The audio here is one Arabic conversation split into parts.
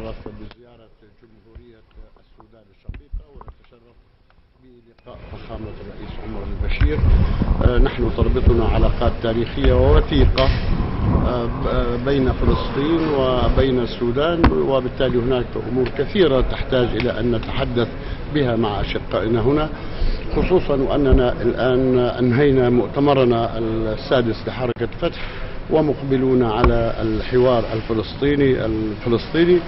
نتشرف بزيارة جمهورية السودان الشقيقة ونتشرف بلقاء فخامة الرئيس عمر البشير آه، نحن تربطنا علاقات تاريخية ووثيقة آه، بين فلسطين وبين السودان وبالتالي هناك أمور كثيرة تحتاج إلى أن نتحدث بها مع أشقائنا هنا خصوصا وأننا الآن أنهينا مؤتمرنا السادس لحركة فتح ومقبلون على الحوار الفلسطيني الفلسطيني.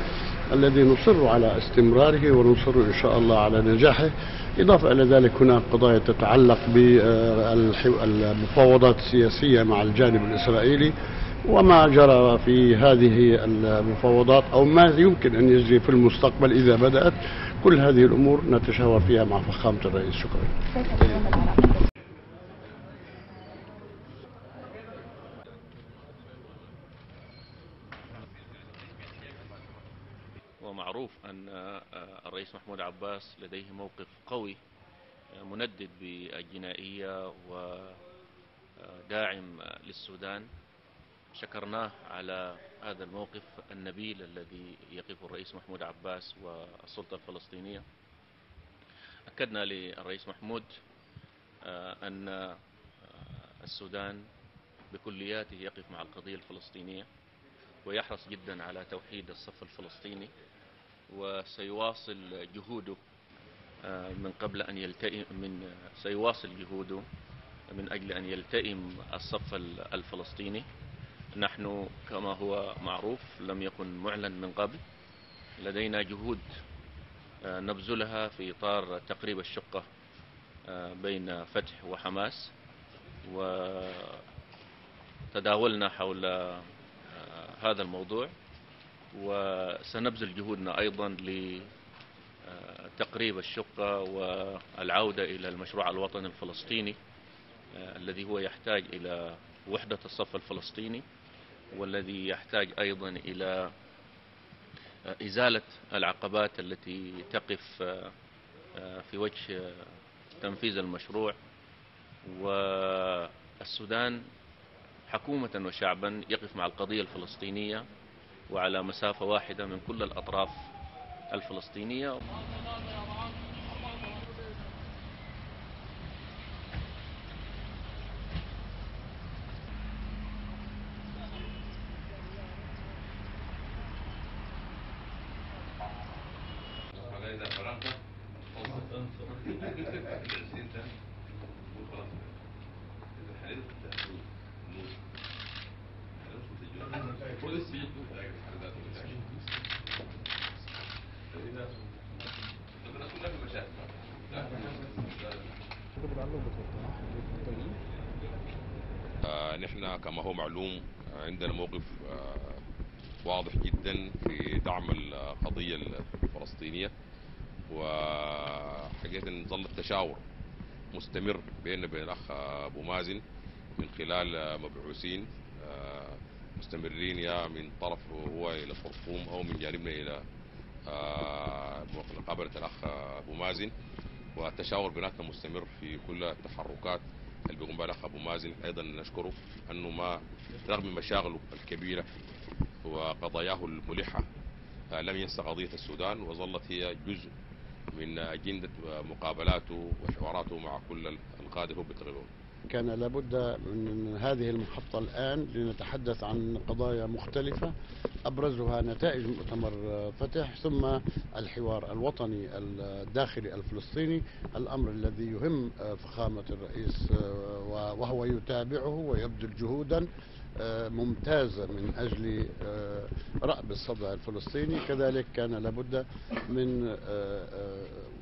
الذي نصر على استمراره ونصر إن شاء الله على نجاحه. إضافة إلى ذلك هناك قضايا تتعلق بالمفاوضات السياسية مع الجانب الإسرائيلي وما جرى في هذه المفاوضات أو ما يمكن أن يجري في المستقبل إذا بدأت. كل هذه الأمور نتشاور فيها مع فخامة الرئيس. شكرا. ومعروف أن الرئيس محمود عباس لديه موقف قوي مندد بالجنائية وداعم للسودان. شكرناه على هذا الموقف النبيل الذي يقف الرئيس محمود عباس والسلطة الفلسطينية. أكدنا للرئيس محمود أن السودان بكلياته يقف مع القضية الفلسطينية. ويحرص جدا على توحيد الصف الفلسطيني وسيواصل جهوده من قبل أن يلتئم من سيواصل جهوده من أجل أن يلتئم الصف الفلسطيني. نحن كما هو معروف لم يكن معلن من قبل لدينا جهود نبذلها في إطار تقريب الشقة بين فتح وحماس وتداولنا حول هذا الموضوع وسنبذل جهودنا أيضا لتقريب الشقة والعودة إلى المشروع الوطني الفلسطيني الذي هو يحتاج إلى وحدة الصف الفلسطيني والذي يحتاج أيضا إلى إزالة العقبات التي تقف في وجه تنفيذ المشروع. والسودان حكومة وشعبا يقف مع القضية الفلسطينية وعلى مسافة واحدة من كل الأطراف الفلسطينية. آه نحن كما هو معلوم عندنا موقف آه واضح جدا في دعم القضية الفلسطينية. وحقيقة ظل التشاور مستمر بيننا وبين الأخ أبو مازن من خلال مبعوثين آه مستمرين يا من طرف هو إلى الخرطوم أو من جانبنا إلى مقابلة الأخ أبو مازن. والتشاور بيناتنا مستمر في كل التحركات اللي بيقوم بها الأخ أبو مازن. أيضا نشكره أنه ما رغم مشاغله الكبيرة وقضاياه الملحة لم ينسى قضية السودان وظلت هي جزء من أجندة مقابلاته وحواراته مع كل القادة هو كان لابد من هذه المحطة الآن لنتحدث عن قضايا مختلفة أبرزها نتائج مؤتمر فتح ثم الحوار الوطني الداخلي الفلسطيني الأمر الذي يهم فخامة الرئيس وهو يتابعه ويبذل جهودا ممتازة من أجل رأب الصدع الفلسطيني. كذلك كان لابد من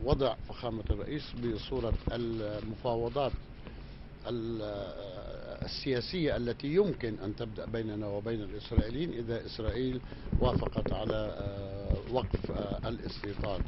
وضع فخامة الرئيس بصورة المفاوضات السياسية التي يمكن أن تبدأ بيننا وبين الإسرائيليين إذا إسرائيل وافقت على وقف الاستيطان.